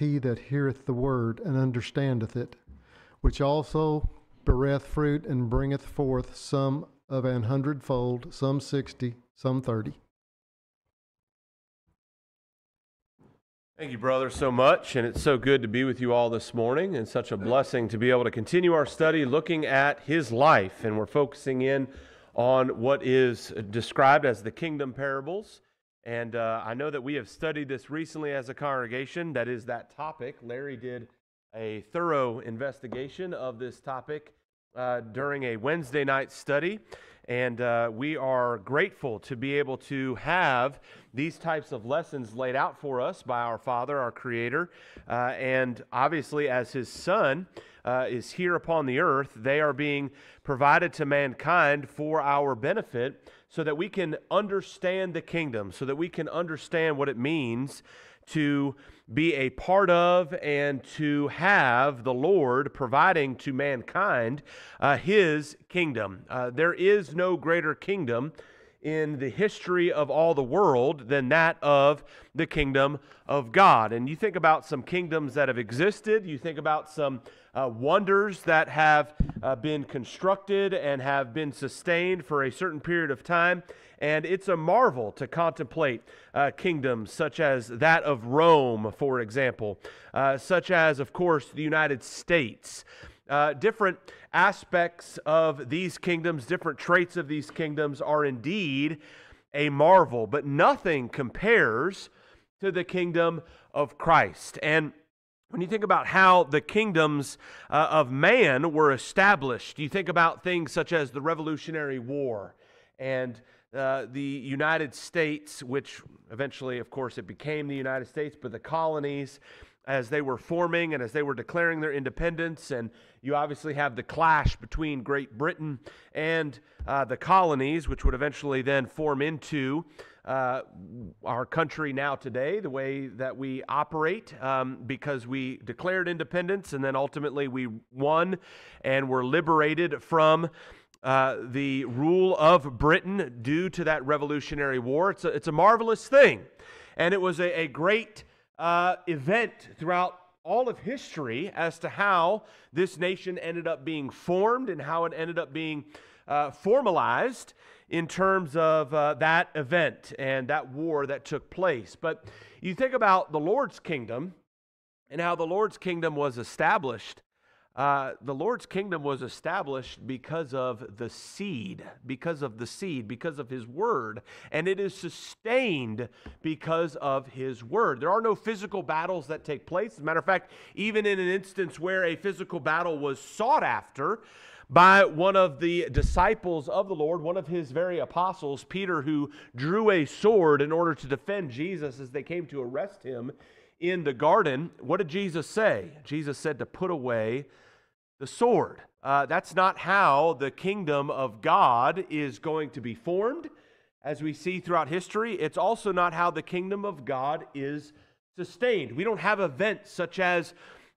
he that heareth the word and understandeth it, which also beareth fruit and bringeth forth some of an hundredfold, some sixty, some thirty. Thank you, brother, so much. And it's so good to be with you all this morning, and such a blessing to be able to continue our study looking at his life. And we're focusing in on what is described as the kingdom parables. And uh, I know that we have studied this recently as a congregation. That is that topic. Larry did a thorough investigation of this topic uh, during a Wednesday night study. And uh, we are grateful to be able to have these types of lessons laid out for us by our Father, our Creator. Uh, and obviously, as His Son uh, is here upon the earth, they are being provided to mankind for our benefit so that we can understand the kingdom, so that we can understand what it means to be a part of and to have the Lord providing to mankind uh, his kingdom. Uh, there is no greater kingdom in the history of all the world than that of the kingdom of God. And you think about some kingdoms that have existed, you think about some uh, wonders that have uh, been constructed and have been sustained for a certain period of time. And it's a marvel to contemplate uh, kingdoms such as that of Rome, for example, uh, such as, of course, the United States. Uh, different aspects of these kingdoms, different traits of these kingdoms are indeed a marvel, but nothing compares to the kingdom of Christ. And when you think about how the kingdoms uh, of man were established, you think about things such as the Revolutionary War and uh, the United States, which eventually, of course, it became the United States, but the colonies as they were forming and as they were declaring their independence. And you obviously have the clash between Great Britain and uh, the colonies, which would eventually then form into uh, our country now today, the way that we operate, um, because we declared independence and then ultimately we won and were liberated from. Uh, the rule of Britain due to that Revolutionary War. It's a, it's a marvelous thing. And it was a, a great uh, event throughout all of history as to how this nation ended up being formed and how it ended up being uh, formalized in terms of uh, that event and that war that took place. But you think about the Lord's kingdom and how the Lord's kingdom was established uh, the Lord's kingdom was established because of the seed, because of the seed, because of His word, and it is sustained because of His word. There are no physical battles that take place. As a matter of fact, even in an instance where a physical battle was sought after, by one of the disciples of the Lord, one of his very apostles, Peter, who drew a sword in order to defend Jesus as they came to arrest him in the garden, what did Jesus say? Jesus said to put away the sword. Uh, that's not how the kingdom of God is going to be formed, as we see throughout history. It's also not how the kingdom of God is sustained. We don't have events such as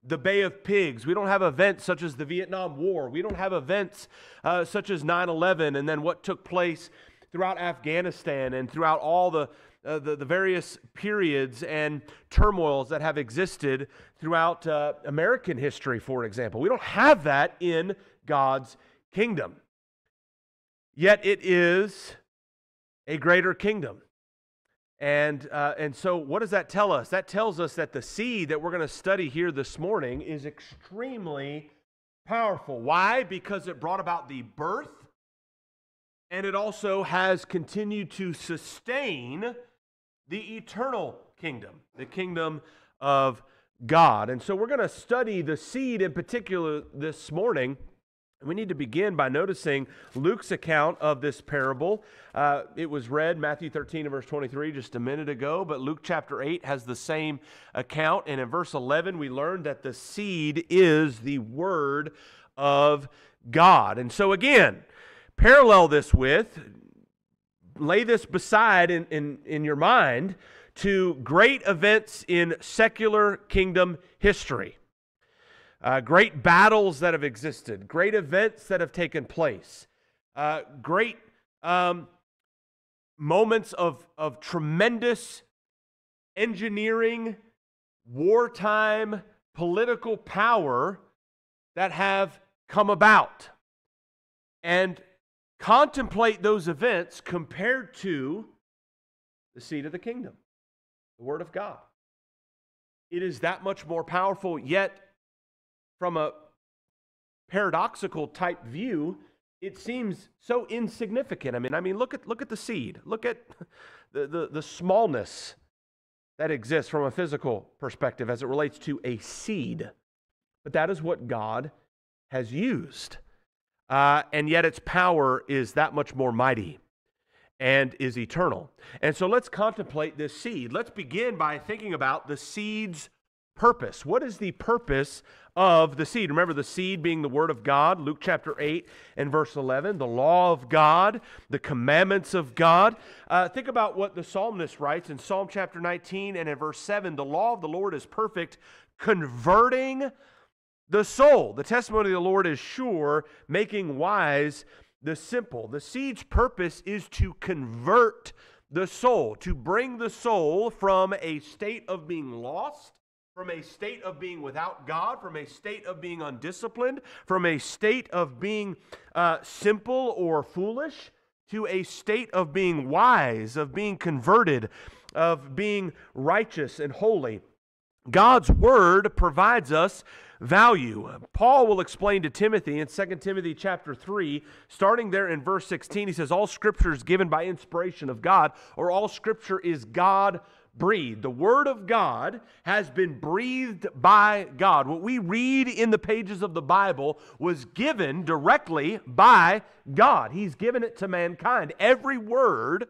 the Bay of Pigs. We don't have events such as the Vietnam War. We don't have events uh, such as 9 11 and then what took place throughout Afghanistan and throughout all the uh, the, the various periods and turmoils that have existed throughout uh, American history, for example. We don't have that in God's kingdom. Yet it is a greater kingdom. And, uh, and so, what does that tell us? That tells us that the seed that we're going to study here this morning is extremely powerful. Why? Because it brought about the birth and it also has continued to sustain the eternal kingdom, the kingdom of God. And so we're going to study the seed in particular this morning. We need to begin by noticing Luke's account of this parable. Uh, it was read, Matthew 13 and verse 23, just a minute ago, but Luke chapter 8 has the same account. And in verse 11, we learned that the seed is the word of God. And so, again, parallel this with lay this beside in, in, in your mind to great events in secular kingdom history. Uh, great battles that have existed, great events that have taken place, uh, great um, moments of, of tremendous engineering wartime political power that have come about and contemplate those events compared to the seed of the kingdom, the Word of God. It is that much more powerful, yet, from a paradoxical type view, it seems so insignificant. I mean, I mean, look at look at the seed. Look at the, the, the smallness that exists from a physical perspective as it relates to a seed. But that is what God has used. Uh, and yet its power is that much more mighty and is eternal. And so let's contemplate this seed. Let's begin by thinking about the seed's purpose. What is the purpose of the seed? Remember the seed being the word of God, Luke chapter 8 and verse 11, the law of God, the commandments of God. Uh, think about what the psalmist writes in Psalm chapter 19 and in verse 7 the law of the Lord is perfect, converting the soul. The testimony of the Lord is sure, making wise the simple. The seed's purpose is to convert the soul, to bring the soul from a state of being lost, from a state of being without God, from a state of being undisciplined, from a state of being uh, simple or foolish, to a state of being wise, of being converted, of being righteous and holy. God's word provides us value. Paul will explain to Timothy in 2 Timothy chapter 3, starting there in verse 16, he says, All scripture is given by inspiration of God, or all scripture is God breathed. The Word of God has been breathed by God. What we read in the pages of the Bible was given directly by God. He's given it to mankind. Every word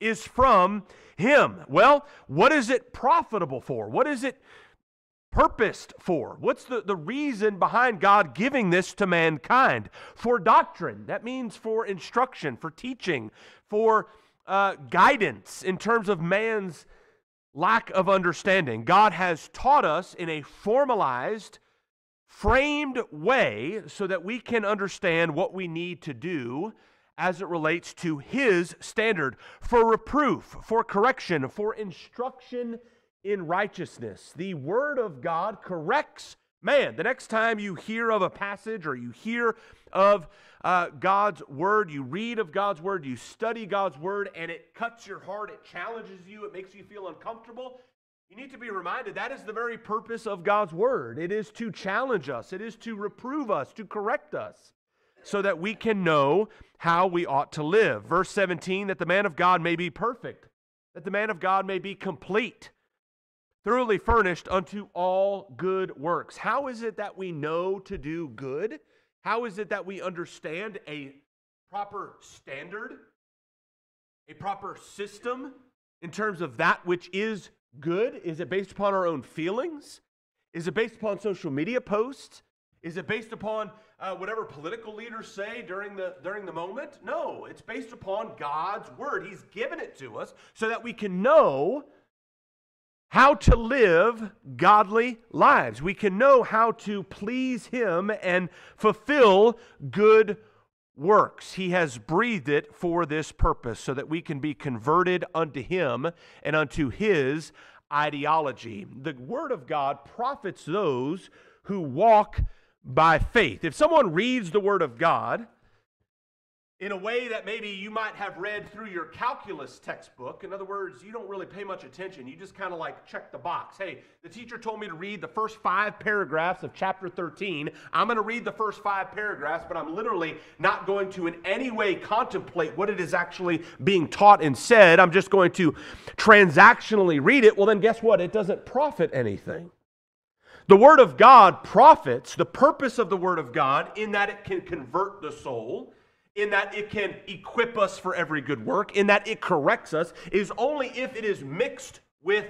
is from Him. Well, what is it profitable for? What is it purposed for? What's the, the reason behind God giving this to mankind? For doctrine. That means for instruction, for teaching, for uh, guidance in terms of man's lack of understanding. God has taught us in a formalized, framed way so that we can understand what we need to do as it relates to His standard for reproof, for correction, for instruction in righteousness. The Word of God corrects man. The next time you hear of a passage or you hear of uh, God's Word, you read of God's Word, you study God's Word, and it cuts your heart, it challenges you, it makes you feel uncomfortable. You need to be reminded that is the very purpose of God's Word. It is to challenge us, it is to reprove us, to correct us, so that we can know how we ought to live. Verse 17 that the man of God may be perfect, that the man of God may be complete thoroughly furnished unto all good works. How is it that we know to do good? How is it that we understand a proper standard, a proper system in terms of that which is good? Is it based upon our own feelings? Is it based upon social media posts? Is it based upon uh, whatever political leaders say during the during the moment? No, it's based upon God's word. He's given it to us so that we can know how to live godly lives. We can know how to please Him and fulfill good works. He has breathed it for this purpose so that we can be converted unto Him and unto His ideology. The Word of God profits those who walk by faith. If someone reads the Word of God, in a way that maybe you might have read through your calculus textbook. In other words, you don't really pay much attention. You just kind of like check the box. Hey, the teacher told me to read the first five paragraphs of chapter 13. I'm going to read the first five paragraphs, but I'm literally not going to in any way contemplate what it is actually being taught and said. I'm just going to transactionally read it. Well, then guess what? It doesn't profit anything. The Word of God profits, the purpose of the Word of God, in that it can convert the soul in that it can equip us for every good work, in that it corrects us, is only if it is mixed with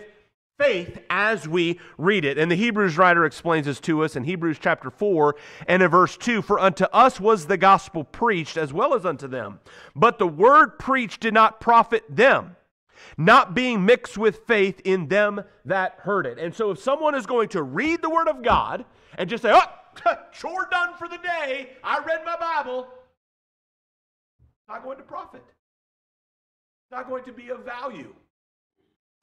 faith as we read it. And the Hebrews writer explains this to us in Hebrews chapter 4 and in verse 2 For unto us was the gospel preached as well as unto them. But the word preached did not profit them, not being mixed with faith in them that heard it. And so if someone is going to read the word of God and just say, Oh, chore done for the day, I read my Bible, not going to profit. Not going to be of value.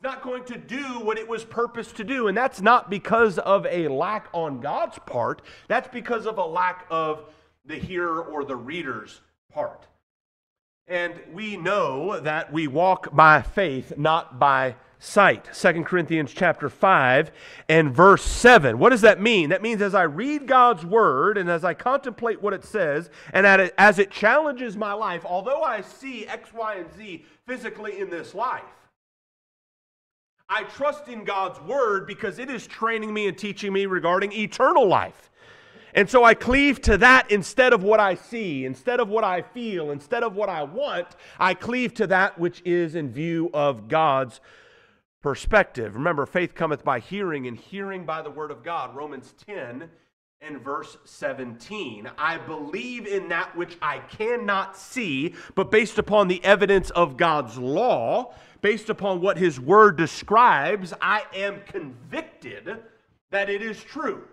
not going to do what it was purposed to do. And that's not because of a lack on God's part, that's because of a lack of the hearer or the reader's part. And we know that we walk by faith, not by sight. 2 Corinthians chapter 5 and verse 7. What does that mean? That means as I read God's word and as I contemplate what it says and as it challenges my life, although I see X, Y, and Z physically in this life, I trust in God's word because it is training me and teaching me regarding eternal life. And so I cleave to that instead of what I see, instead of what I feel, instead of what I want. I cleave to that which is in view of God's perspective. Remember, faith cometh by hearing, and hearing by the word of God. Romans 10 and verse 17. I believe in that which I cannot see, but based upon the evidence of God's law, based upon what his word describes, I am convicted that it is true.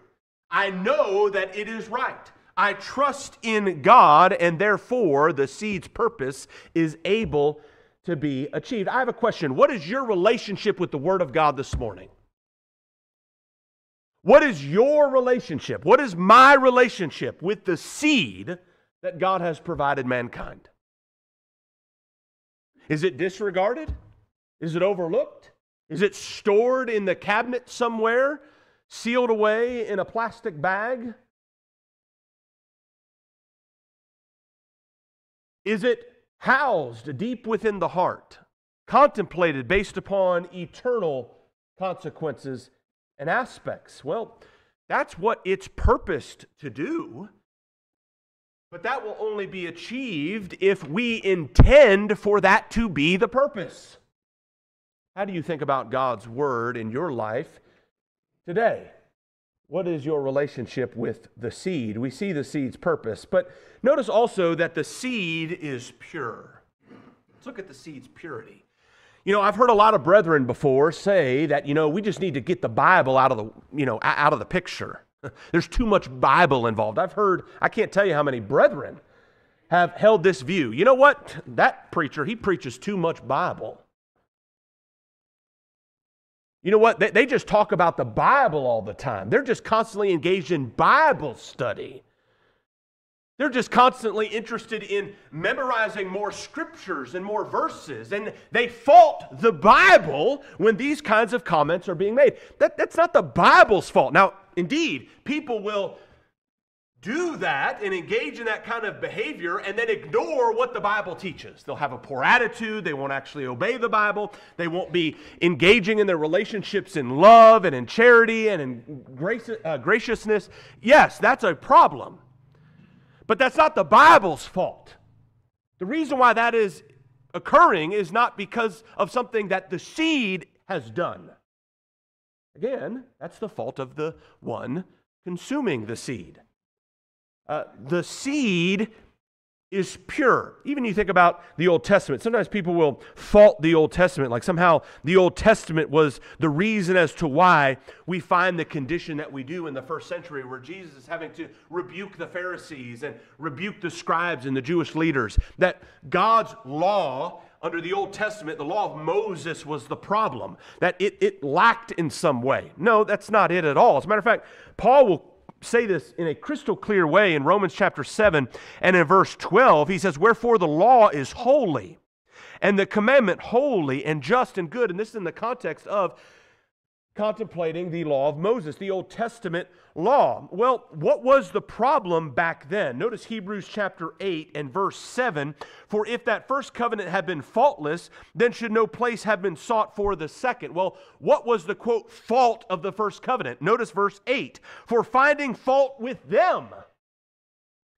I know that it is right. I trust in God, and therefore the seed's purpose is able to be achieved. I have a question. What is your relationship with the Word of God this morning? What is your relationship? What is my relationship with the seed that God has provided mankind? Is it disregarded? Is it overlooked? Is it stored in the cabinet somewhere sealed away in a plastic bag? Is it housed deep within the heart, contemplated based upon eternal consequences and aspects? Well, that's what it's purposed to do. But that will only be achieved if we intend for that to be the purpose. How do you think about God's word in your life today. What is your relationship with the seed? We see the seed's purpose, but notice also that the seed is pure. Let's look at the seed's purity. You know, I've heard a lot of brethren before say that, you know, we just need to get the Bible out of the, you know, out of the picture. There's too much Bible involved. I've heard, I can't tell you how many brethren have held this view. You know what? That preacher, he preaches too much Bible. You know what? They, they just talk about the Bible all the time. They're just constantly engaged in Bible study. They're just constantly interested in memorizing more scriptures and more verses. And they fault the Bible when these kinds of comments are being made. That, that's not the Bible's fault. Now, indeed, people will do that and engage in that kind of behavior and then ignore what the Bible teaches. They'll have a poor attitude. They won't actually obey the Bible. They won't be engaging in their relationships in love and in charity and in grace, uh, graciousness. Yes, that's a problem. But that's not the Bible's fault. The reason why that is occurring is not because of something that the seed has done. Again, that's the fault of the one consuming the seed. Uh, the seed is pure. Even you think about the Old Testament, sometimes people will fault the Old Testament, like somehow the Old Testament was the reason as to why we find the condition that we do in the first century, where Jesus is having to rebuke the Pharisees and rebuke the scribes and the Jewish leaders. That God's law under the Old Testament, the law of Moses was the problem, that it, it lacked in some way. No, that's not it at all. As a matter of fact, Paul will say this in a crystal clear way in Romans chapter 7 and in verse 12. He says, Wherefore the law is holy, and the commandment holy and just and good. And this is in the context of contemplating the law of Moses, the Old Testament law. Well, what was the problem back then? Notice Hebrews chapter 8 and verse 7 For if that first covenant had been faultless, then should no place have been sought for the second. Well, what was the quote fault of the first covenant? Notice verse 8 For finding fault with them,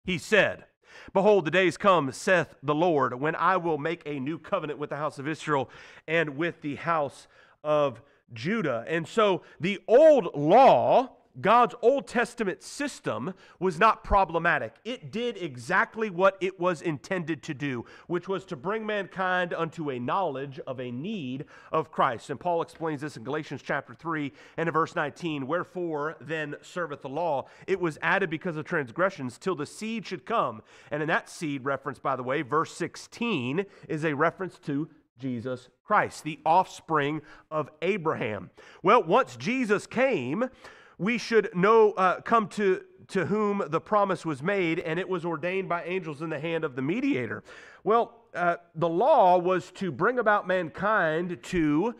he said, Behold, the days come, saith the Lord, when I will make a new covenant with the house of Israel and with the house of Judah. And so the old law, God's Old Testament system, was not problematic. It did exactly what it was intended to do, which was to bring mankind unto a knowledge of a need of Christ. And Paul explains this in Galatians chapter 3 and in verse 19 Wherefore then serveth the law? It was added because of transgressions till the seed should come. And in that seed reference, by the way, verse 16 is a reference to Jesus Christ, the offspring of Abraham. Well, once Jesus came, we should know uh, come to to whom the promise was made, and it was ordained by angels in the hand of the mediator. Well, uh, the law was to bring about mankind to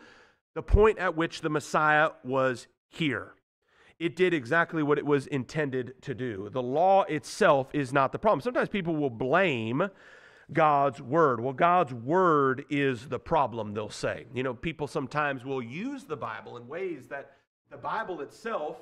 the point at which the Messiah was here. It did exactly what it was intended to do. The law itself is not the problem. Sometimes people will blame God's word. Well, God's word is the problem, they'll say. You know, people sometimes will use the Bible in ways that the Bible itself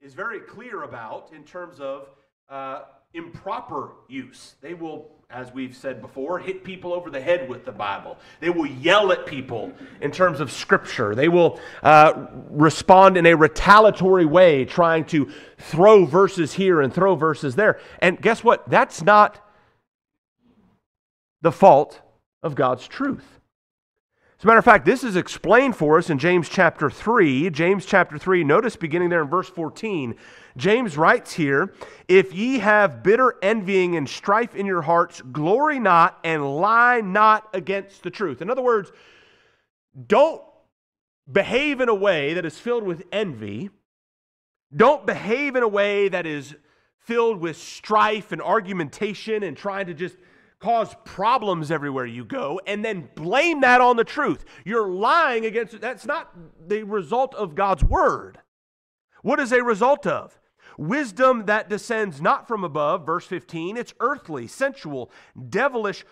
is very clear about in terms of uh, improper use. They will, as we've said before, hit people over the head with the Bible. They will yell at people in terms of Scripture. They will uh, respond in a retaliatory way, trying to throw verses here and throw verses there. And guess what? That's not the fault of God's truth. As a matter of fact, this is explained for us in James chapter 3. James chapter 3, notice beginning there in verse 14. James writes here If ye have bitter envying and strife in your hearts, glory not and lie not against the truth. In other words, don't behave in a way that is filled with envy. Don't behave in a way that is filled with strife and argumentation and trying to just cause problems everywhere you go and then blame that on the truth. You're lying against it. That's not the result of God's word. What is a result of? Wisdom that descends not from above, verse 15, it's earthly, sensual, devilish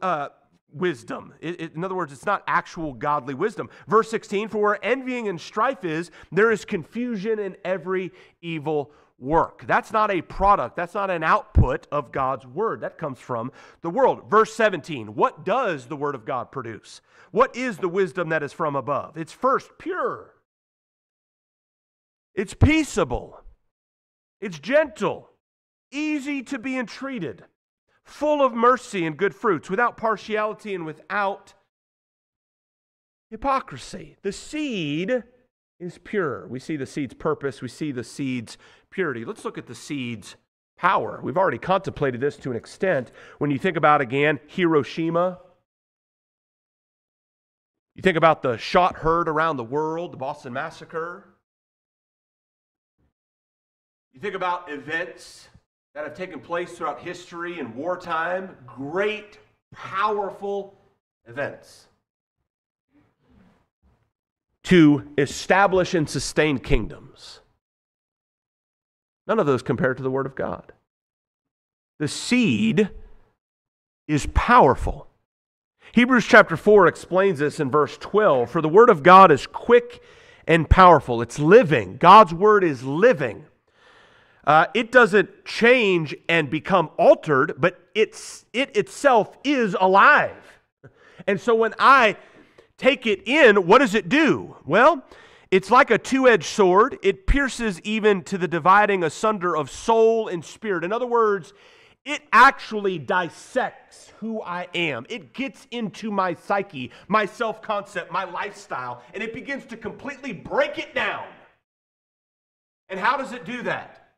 uh, wisdom. It, it, in other words, it's not actual godly wisdom. Verse 16, for where envying and strife is, there is confusion in every evil work. That's not a product, that's not an output of God's word. That comes from the world. Verse 17 What does the word of God produce? What is the wisdom that is from above? It's first pure, it's peaceable, it's gentle, easy to be entreated, full of mercy and good fruits, without partiality and without hypocrisy. The seed is pure. We see the seed's purpose, we see the seed's purity. Let's look at the seed's power. We've already contemplated this to an extent. When you think about again Hiroshima, you think about the shot heard around the world, the Boston Massacre. You think about events that have taken place throughout history and wartime, great, powerful events to establish and sustain kingdoms. None of those compare to the Word of God. The seed is powerful. Hebrews chapter 4 explains this in verse 12 For the Word of God is quick and powerful, it's living. God's Word is living. Uh, it doesn't change and become altered, but it's, it itself is alive. And so when I take it in, what does it do? Well, it's like a two edged sword. It pierces even to the dividing asunder of soul and spirit. In other words, it actually dissects who I am. It gets into my psyche, my self concept, my lifestyle, and it begins to completely break it down. And how does it do that?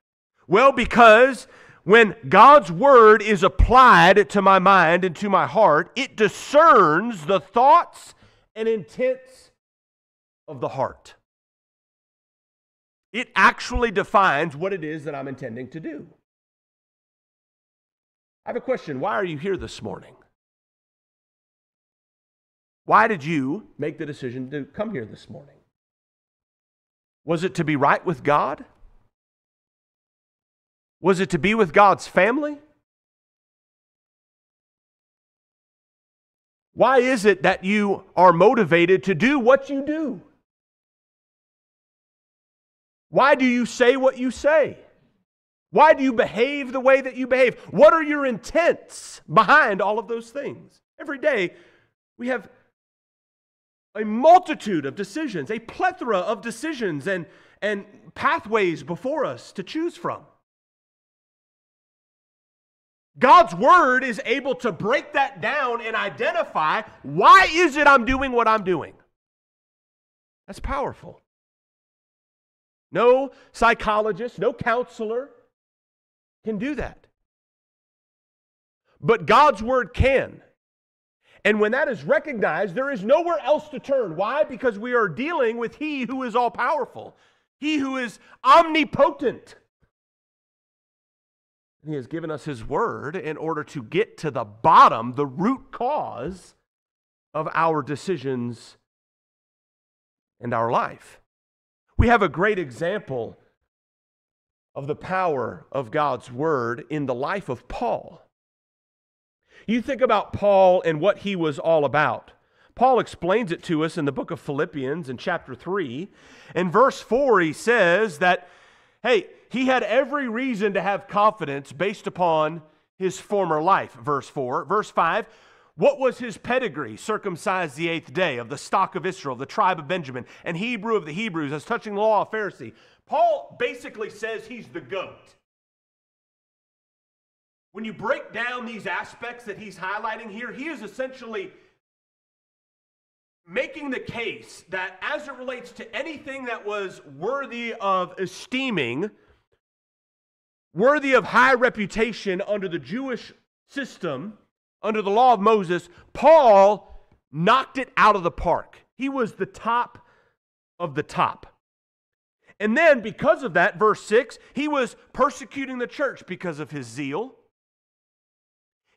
Well, because when God's word is applied to my mind and to my heart, it discerns the thoughts and intents of the heart. It actually defines what it is that I'm intending to do. I have a question. Why are you here this morning? Why did you make the decision to come here this morning? Was it to be right with God? Was it to be with God's family? Why is it that you are motivated to do what you do? Why do you say what you say? Why do you behave the way that you behave? What are your intents behind all of those things? Every day, we have a multitude of decisions, a plethora of decisions and, and pathways before us to choose from. God's word is able to break that down and identify why is it I'm doing what I'm doing? That's powerful. No psychologist, no counselor can do that. But God's word can. And when that is recognized, there is nowhere else to turn. Why? Because we are dealing with He who is all powerful, He who is omnipotent. He has given us His word in order to get to the bottom, the root cause of our decisions and our life. We have a great example of the power of God's word in the life of Paul. You think about Paul and what he was all about. Paul explains it to us in the book of Philippians in chapter 3. In verse 4, he says that, hey, he had every reason to have confidence based upon his former life. Verse 4. Verse 5, what was his pedigree? Circumcised the eighth day, of the stock of Israel, the tribe of Benjamin, and Hebrew of the Hebrews, as touching the law of Pharisee. Paul basically says he's the goat. When you break down these aspects that he's highlighting here, he is essentially making the case that as it relates to anything that was worthy of esteeming, worthy of high reputation under the Jewish system, under the law of Moses, Paul knocked it out of the park. He was the top of the top. And then, because of that, verse 6, he was persecuting the church because of his zeal.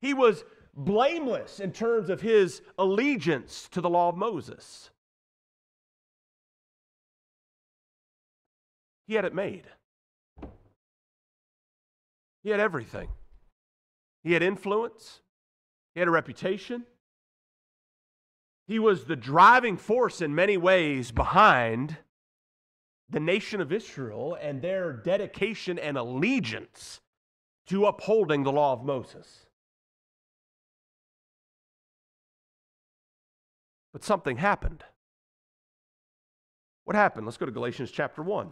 He was blameless in terms of his allegiance to the law of Moses. He had it made. He had everything. He had influence, he had a reputation. He was the driving force in many ways behind the nation of Israel and their dedication and allegiance to upholding the law of Moses. But something happened. What happened? Let's go to Galatians chapter 1.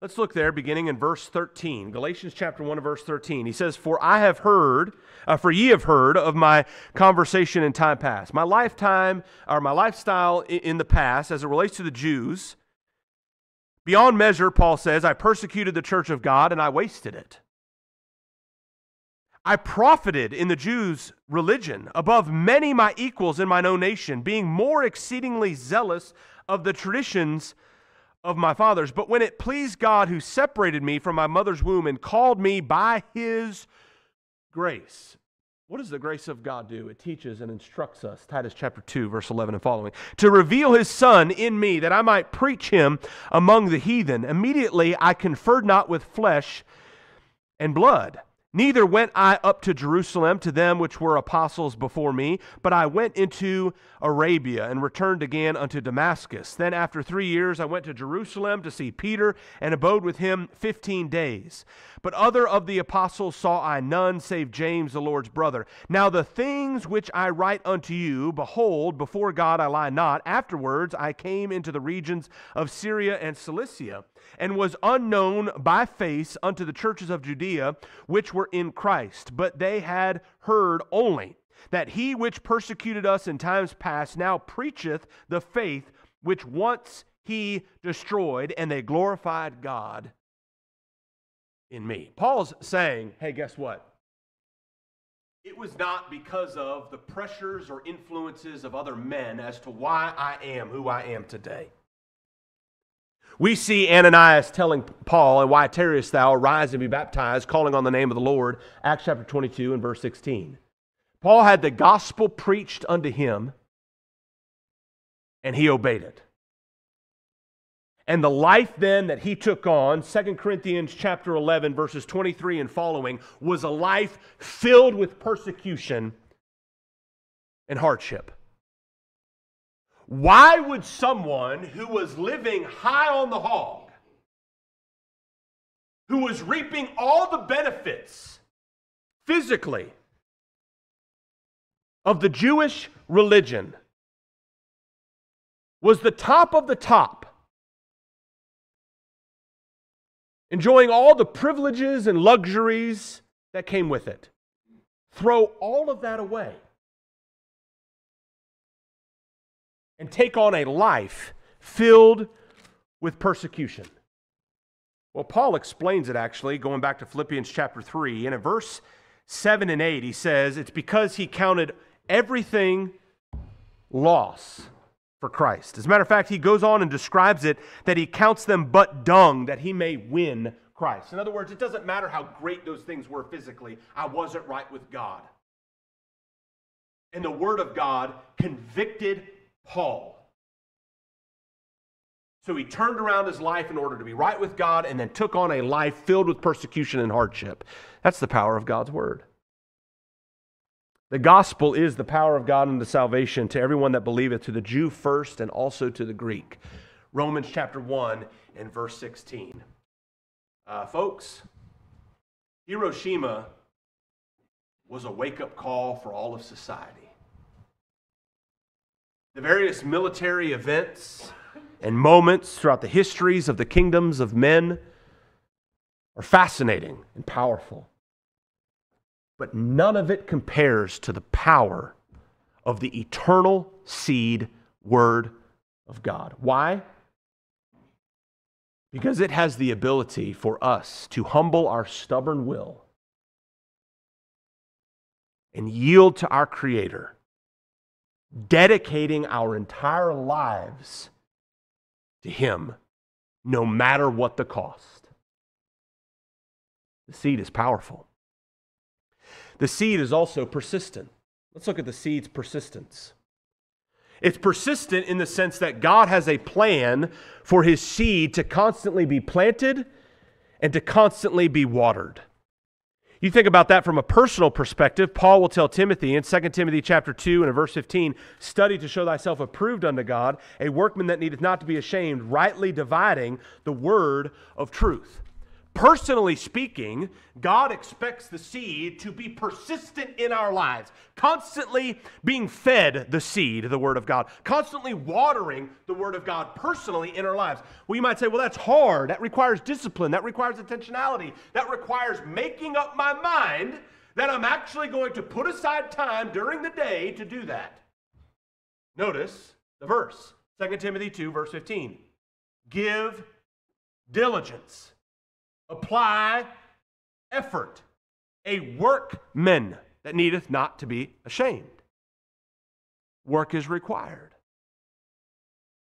Let's look there, beginning in verse 13. Galatians chapter 1 verse 13. He says, For I have heard, uh, for ye have heard of my conversation in time past. My lifetime, or my lifestyle in the past, as it relates to the Jews. Beyond measure, Paul says, I persecuted the church of God and I wasted it. I profited in the Jews' religion above many my equals in mine own nation, being more exceedingly zealous of the traditions of my fathers. But when it pleased God who separated me from my mother's womb and called me by his grace. What does the grace of God do? It teaches and instructs us, Titus chapter 2, verse 11 and following, to reveal his Son in me that I might preach him among the heathen. Immediately I conferred not with flesh and blood Neither went I up to Jerusalem to them which were apostles before me, but I went into Arabia and returned again unto Damascus. Then after three years I went to Jerusalem to see Peter and abode with him fifteen days. But other of the apostles saw I none save James the Lord's brother. Now the things which I write unto you, behold, before God I lie not. Afterwards I came into the regions of Syria and Cilicia and was unknown by face unto the churches of Judea, which were in Christ. But they had heard only that he which persecuted us in times past now preacheth the faith which once he destroyed, and they glorified God in me. Paul's saying, hey, guess what? It was not because of the pressures or influences of other men as to why I am who I am today. We see Ananias telling Paul, And why tarriest thou? Arise and be baptized, calling on the name of the Lord. Acts chapter 22 and verse 16. Paul had the gospel preached unto him, and he obeyed it. And the life then that he took on, 2 Corinthians chapter 11 verses 23 and following, was a life filled with persecution and hardship. Why would someone who was living high on the hog, who was reaping all the benefits physically of the Jewish religion, was the top of the top, enjoying all the privileges and luxuries that came with it, throw all of that away and take on a life filled with persecution. Well, Paul explains it actually, going back to Philippians chapter 3. And in verse 7 and 8, he says, It's because he counted everything loss for Christ. As a matter of fact, he goes on and describes it that he counts them but dung that he may win Christ. In other words, it doesn't matter how great those things were physically, I wasn't right with God. And the Word of God convicted Paul. So he turned around his life in order to be right with God and then took on a life filled with persecution and hardship. That's the power of God's Word. The gospel is the power of God unto salvation to everyone that believeth, to the Jew first and also to the Greek. Romans chapter 1 and verse 16. Uh, folks, Hiroshima was a wake up call for all of society. The various military events and moments throughout the histories of the kingdoms of men are fascinating and powerful but none of it compares to the power of the eternal seed word of God. Why? Because it has the ability for us to humble our stubborn will and yield to our Creator, dedicating our entire lives to Him, no matter what the cost. The seed is powerful. The seed is also persistent. Let's look at the seed's persistence. It's persistent in the sense that God has a plan for his seed to constantly be planted and to constantly be watered. You think about that from a personal perspective, Paul will tell Timothy in 2 Timothy chapter 2 and verse 15, study to show thyself approved unto God, a workman that needeth not to be ashamed, rightly dividing the word of truth. Personally speaking, God expects the seed to be persistent in our lives, constantly being fed the seed, the Word of God, constantly watering the Word of God personally in our lives. Well, you might say, well, that's hard. That requires discipline. That requires intentionality. That requires making up my mind that I'm actually going to put aside time during the day to do that. Notice the verse 2 Timothy 2, verse 15. Give diligence apply effort, a workman that needeth not to be ashamed. Work is required.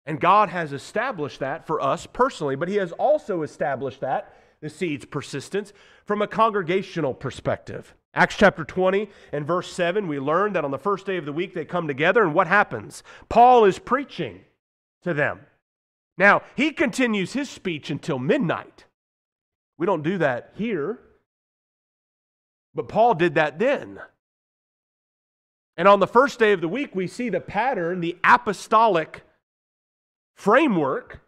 And God has established that for us personally, but He has also established that, the seed's persistence, from a congregational perspective. Acts chapter 20 and verse 7, we learn that on the first day of the week they come together, and what happens? Paul is preaching to them. Now, he continues his speech until midnight. We don't do that here. But Paul did that then. And on the first day of the week, we see the pattern, the apostolic framework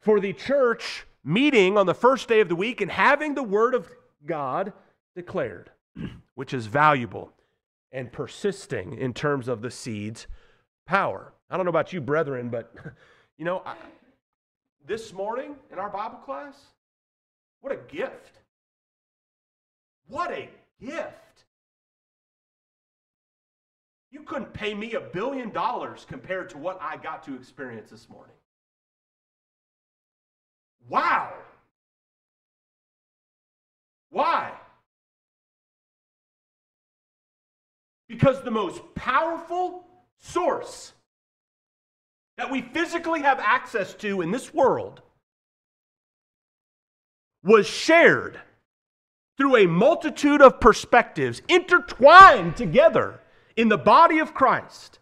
for the church meeting on the first day of the week and having the word of God declared, which is valuable and persisting in terms of the seed's power. I don't know about you, brethren, but you know, I, this morning in our Bible class, what a gift. What a gift. You couldn't pay me a billion dollars compared to what I got to experience this morning. Wow. Why? Because the most powerful source that we physically have access to in this world was shared through a multitude of perspectives intertwined together in the body of Christ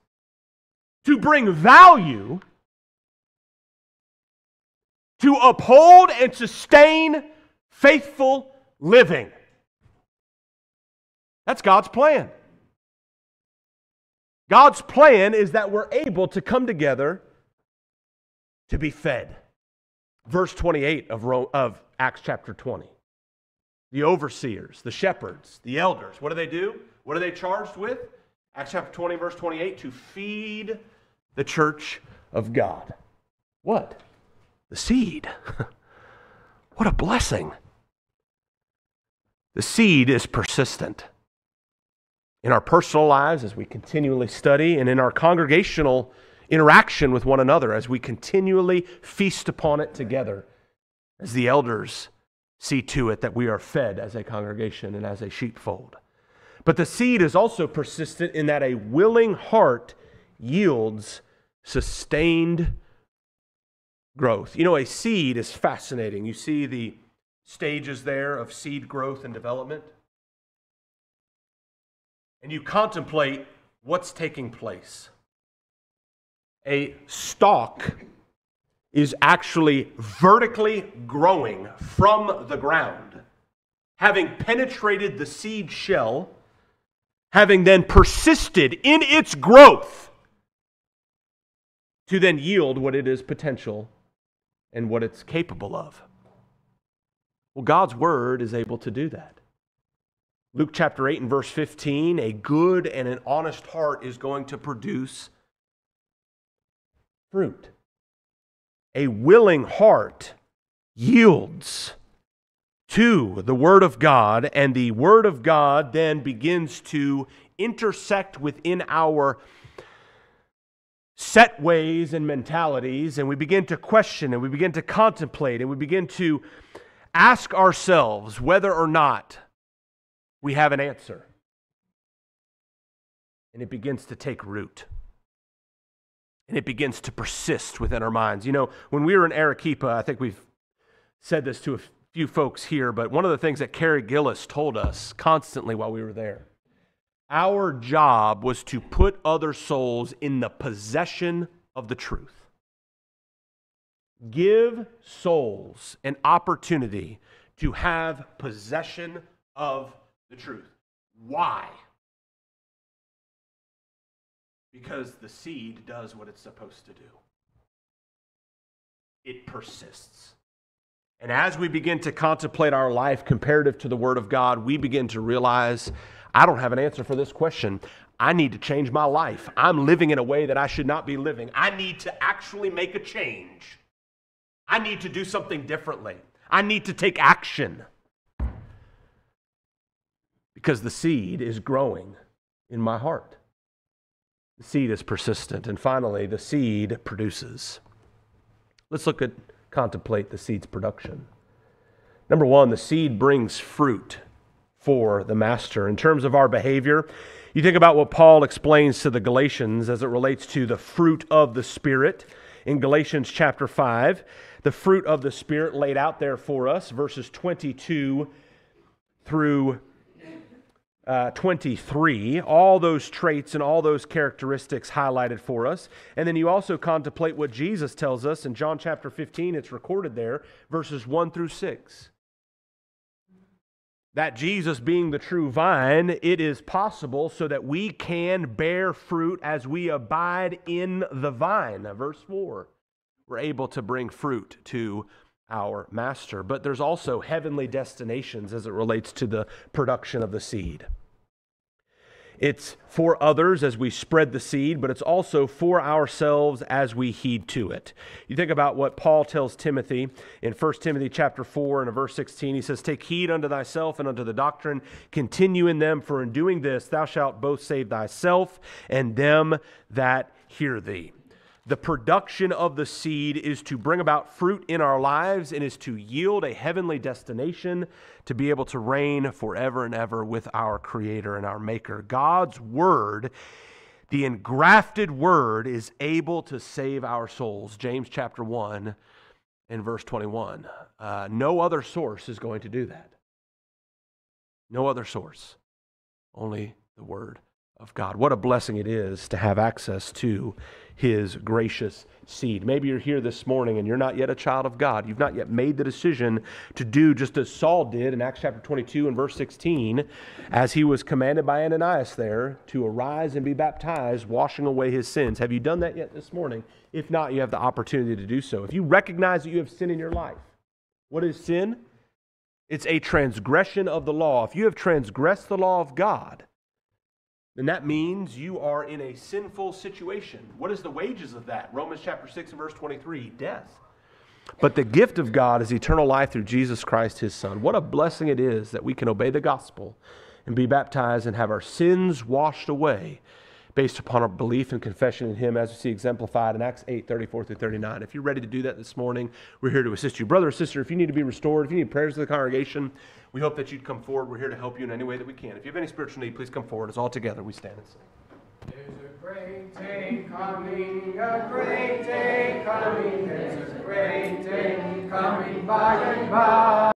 to bring value to uphold and sustain faithful living. That's God's plan. God's plan is that we're able to come together to be fed. Verse 28 of, of Acts chapter 20. The overseers, the shepherds, the elders, what do they do? What are they charged with? Acts chapter 20, verse 28 to feed the church of God. What? The seed. what a blessing. The seed is persistent. In our personal lives, as we continually study, and in our congregational interaction with one another, as we continually feast upon it together as the elders see to it that we are fed as a congregation and as a sheepfold. But the seed is also persistent in that a willing heart yields sustained growth. You know, a seed is fascinating. You see the stages there of seed growth and development. And you contemplate what's taking place. A stalk is actually vertically growing from the ground, having penetrated the seed shell, having then persisted in its growth to then yield what it is potential and what it's capable of. Well, God's word is able to do that. Luke chapter 8 and verse 15 a good and an honest heart is going to produce fruit a willing heart yields to the Word of God, and the Word of God then begins to intersect within our set ways and mentalities, and we begin to question and we begin to contemplate and we begin to ask ourselves whether or not we have an answer. And it begins to take root and it begins to persist within our minds. You know, when we were in Arequipa, I think we've said this to a few folks here, but one of the things that Carrie Gillis told us constantly while we were there our job was to put other souls in the possession of the truth. Give souls an opportunity to have possession of the truth. Why? Because the seed does what it's supposed to do it persists. And as we begin to contemplate our life comparative to the Word of God, we begin to realize I don't have an answer for this question. I need to change my life. I'm living in a way that I should not be living. I need to actually make a change. I need to do something differently. I need to take action. Because the seed is growing in my heart. The seed is persistent. And finally, the seed produces. Let's look at, contemplate the seed's production. Number one, the seed brings fruit for the master. In terms of our behavior, you think about what Paul explains to the Galatians as it relates to the fruit of the Spirit in Galatians chapter 5. The fruit of the Spirit laid out there for us, verses 22 through uh, 23, all those traits and all those characteristics highlighted for us. And then you also contemplate what Jesus tells us in John chapter 15, it's recorded there, verses 1 through 6. That Jesus being the true vine, it is possible so that we can bear fruit as we abide in the vine. Verse 4. We're able to bring fruit to our master. But there's also heavenly destinations as it relates to the production of the seed. It's for others as we spread the seed, but it's also for ourselves as we heed to it. You think about what Paul tells Timothy in 1 Timothy chapter 4 and verse 16. He says, Take heed unto thyself and unto the doctrine, continue in them, for in doing this thou shalt both save thyself and them that hear thee. The production of the seed is to bring about fruit in our lives and is to yield a heavenly destination to be able to reign forever and ever with our Creator and our Maker. God's Word, the engrafted Word, is able to save our souls. James chapter 1 and verse 21. Uh, no other source is going to do that. No other source. Only the Word of God. What a blessing it is to have access to his gracious seed. Maybe you're here this morning and you're not yet a child of God. You've not yet made the decision to do just as Saul did in Acts chapter 22 and verse 16, as he was commanded by Ananias there to arise and be baptized, washing away his sins. Have you done that yet this morning? If not, you have the opportunity to do so. If you recognize that you have sin in your life, what is sin? It's a transgression of the law. If you have transgressed the law of God, then that means you are in a sinful situation. What is the wages of that? Romans chapter 6 and verse 23 death. But the gift of God is eternal life through Jesus Christ, his Son. What a blessing it is that we can obey the gospel and be baptized and have our sins washed away based upon our belief and confession in him as we see exemplified in Acts 8, 34 through 39. If you're ready to do that this morning, we're here to assist you. Brother or sister, if you need to be restored, if you need prayers of the congregation, we hope that you'd come forward. We're here to help you in any way that we can. If you have any spiritual need, please come forward. As all together we stand and sing. There's a great day coming, a great day coming, there's a great day coming by and by.